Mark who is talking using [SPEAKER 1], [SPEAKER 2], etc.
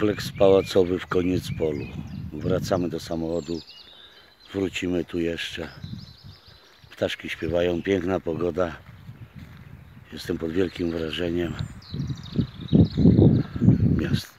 [SPEAKER 1] Kompleks pałacowy w koniec polu. Wracamy do samochodu. Wrócimy tu jeszcze. Ptaszki śpiewają, piękna pogoda. Jestem pod wielkim wrażeniem. Miast,